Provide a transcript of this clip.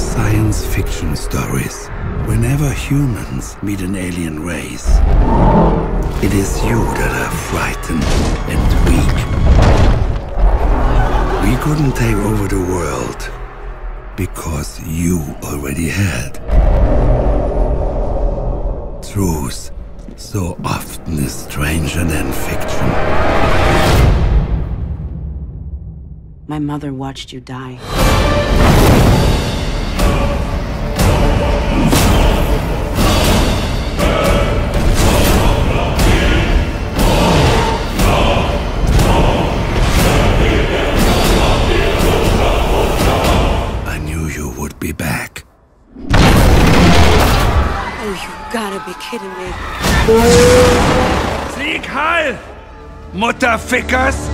science fiction stories, whenever humans meet an alien race, it is you that are frightened and weak. We couldn't take over the world because you already had. Truth so often is stranger than fiction. My mother watched you die. Be back. Oh, you gotta be kidding me. Sieg Heil! Mutterfickers!